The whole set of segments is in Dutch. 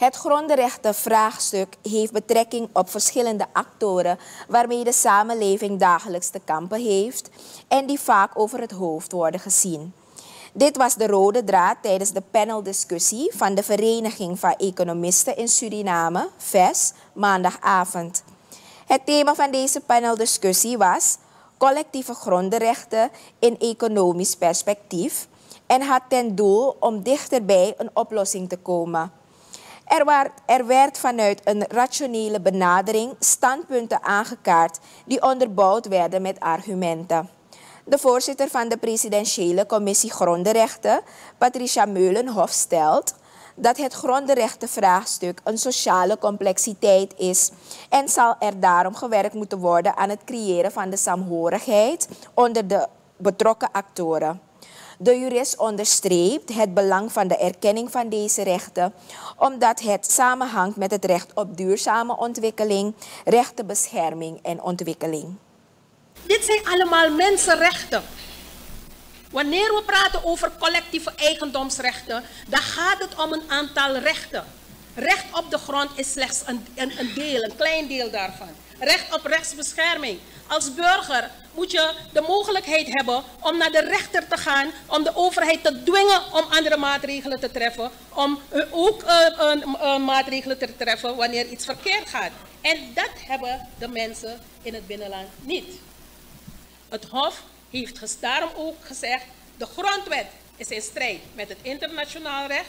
Het grondrechtenvraagstuk heeft betrekking op verschillende actoren waarmee de samenleving dagelijks te kampen heeft en die vaak over het hoofd worden gezien. Dit was de rode draad tijdens de paneldiscussie van de Vereniging van Economisten in Suriname, VES, maandagavond. Het thema van deze paneldiscussie was collectieve grondrechten in economisch perspectief en had ten doel om dichterbij een oplossing te komen. Er, waar, er, werd vanuit een rationele benadering standpunten aangekaart die onderbouwd werden met argumenten. De voorzitter van de presidentiële commissie Grondenrechten, Patricia Meulenhof, stelt dat het grondrechtenvraagstuk een sociale complexiteit is en zal er daarom gewerkt moeten worden aan het creëren van de saamhorigheid onder de betrokken actoren. De jurist onderstreept het belang van de erkenning van deze rechten, omdat het samenhangt met het recht op duurzame ontwikkeling, rechtenbescherming en ontwikkeling. Dit zijn allemaal mensenrechten. Wanneer we praten over collectieve eigendomsrechten, dan gaat het om een aantal rechten. Recht op de grond is slechts een, een, een deel, een klein deel daarvan. Recht op rechtsbescherming. Als burger moet je de mogelijkheid hebben om naar de rechter te gaan, om de overheid te dwingen om andere maatregelen te treffen, om ook uh, uh, maatregelen te treffen wanneer iets verkeerd gaat. En dat hebben de mensen in het binnenland niet. Het Hof heeft daarom ook gezegd, de grondwet is in strijd met het internationaal recht.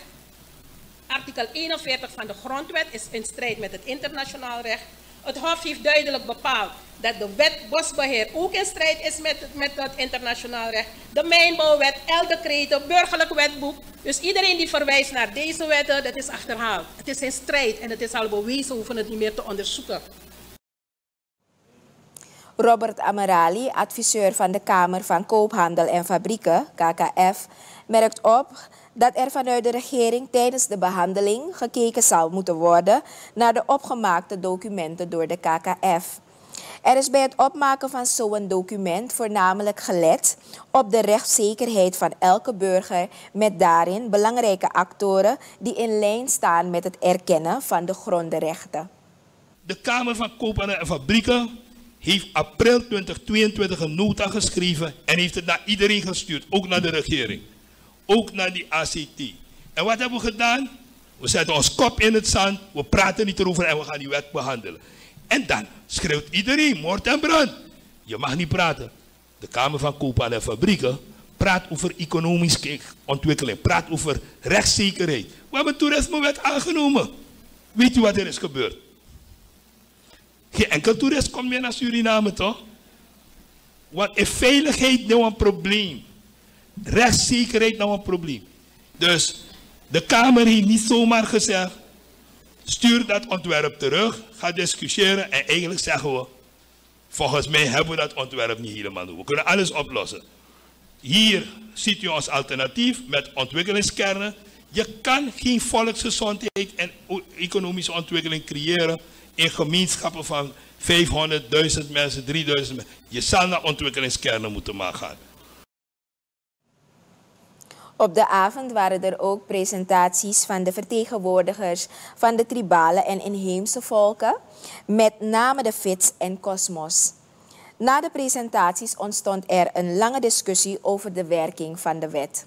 Artikel 41 van de grondwet is in strijd met het internationaal recht. Het Hof heeft duidelijk bepaald dat de wet bosbeheer ook in strijd is met, met het internationaal recht. De mijnbouwwet, el decreto, burgerlijk wetboek. Dus iedereen die verwijst naar deze wetten, dat is achterhaald. Het is in strijd en het is al bewezen, we hoeven het niet meer te onderzoeken. Robert Amerali, adviseur van de Kamer van Koophandel en Fabrieken, KKF, merkt op dat er vanuit de regering tijdens de behandeling gekeken zal moeten worden naar de opgemaakte documenten door de KKF. Er is bij het opmaken van zo'n document voornamelijk gelet op de rechtszekerheid van elke burger met daarin belangrijke actoren die in lijn staan met het erkennen van de grondrechten. De Kamer van Koophandel en Fabrieken heeft april 2022 een nota geschreven en heeft het naar iedereen gestuurd, ook naar de regering, ook naar die ACT. En wat hebben we gedaan? We zetten ons kop in het zand, we praten niet erover en we gaan die wet behandelen. En dan schreeuwt iedereen, moord en brand. Je mag niet praten. De Kamer van Koophandel en Fabrieken praat over economische ontwikkeling, praat over rechtszekerheid. We hebben toerismewet aangenomen. Weet u wat er is gebeurd? Geen enkel toerist komt meer naar Suriname, toch? Want is veiligheid nou een probleem? Rechtszekerheid nou een probleem? Dus de Kamer heeft niet zomaar gezegd, stuur dat ontwerp terug, ga discussiëren en eigenlijk zeggen we, volgens mij hebben we dat ontwerp niet helemaal doen. We kunnen alles oplossen. Hier ziet u ons alternatief met ontwikkelingskernen. Je kan geen volksgezondheid en economische ontwikkeling creëren in gemeenschappen van 500.000 mensen, 3000 mensen. Je zal naar ontwikkelingskernen moeten gaan. Op de avond waren er ook presentaties van de vertegenwoordigers van de tribale en inheemse volken, met name de FITS en Cosmos. Na de presentaties ontstond er een lange discussie over de werking van de wet.